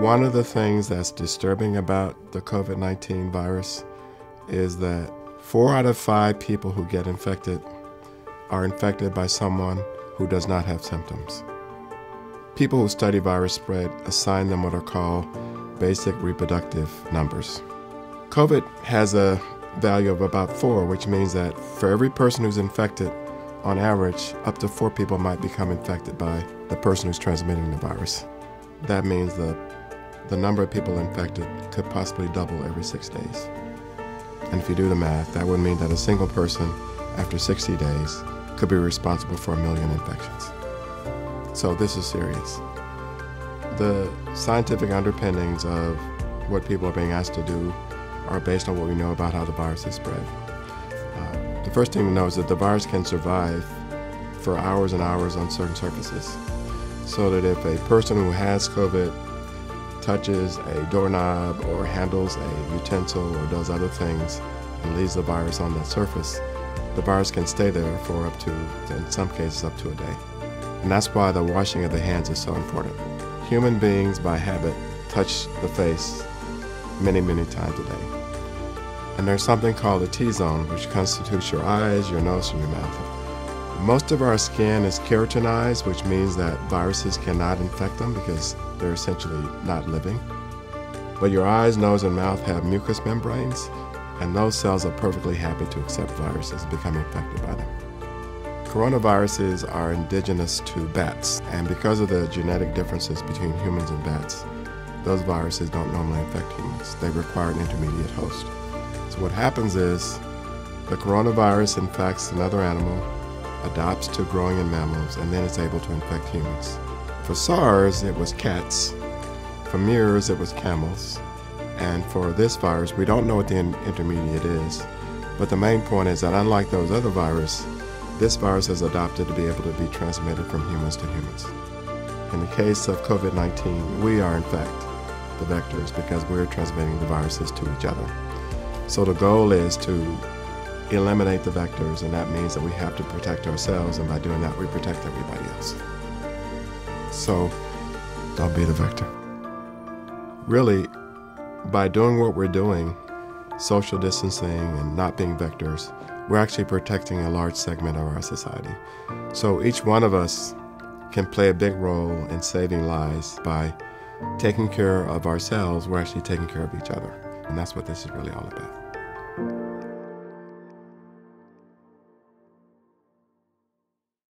One of the things that's disturbing about the COVID 19 virus is that four out of five people who get infected are infected by someone who does not have symptoms. People who study virus spread assign them what are called basic reproductive numbers. COVID has a value of about four, which means that for every person who's infected, on average, up to four people might become infected by the person who's transmitting the virus. That means the, the number of people infected could possibly double every six days. And if you do the math, that would mean that a single person, after 60 days, could be responsible for a million infections. So this is serious. The scientific underpinnings of what people are being asked to do are based on what we know about how the virus is spread. Uh, the first thing to know is that the virus can survive for hours and hours on certain surfaces. So that if a person who has COVID touches a doorknob or handles a utensil or does other things and leaves the virus on that surface, the virus can stay there for up to, in some cases, up to a day. And that's why the washing of the hands is so important. Human beings, by habit, touch the face many, many times a day. And there's something called the T-zone, which constitutes your eyes, your nose, and your mouth. Most of our skin is keratinized, which means that viruses cannot infect them because they're essentially not living. But your eyes, nose, and mouth have mucous membranes, and those cells are perfectly happy to accept viruses and become infected by them. Coronaviruses are indigenous to bats, and because of the genetic differences between humans and bats, those viruses don't normally infect humans. They require an intermediate host. So what happens is the coronavirus infects another animal, adapts to growing in mammals, and then it's able to infect humans. For SARS, it was cats. For MERS, it was camels. And for this virus, we don't know what the intermediate is. But the main point is that unlike those other viruses, this virus has adopted to be able to be transmitted from humans to humans. In the case of COVID 19, we are in fact the vectors because we're transmitting the viruses to each other. So the goal is to eliminate the vectors, and that means that we have to protect ourselves, and by doing that, we protect everybody else. So don't be the vector. Really, by doing what we're doing, social distancing and not being vectors, we're actually protecting a large segment of our society. So each one of us can play a big role in saving lives by taking care of ourselves, we're actually taking care of each other. And that's what this is really all about.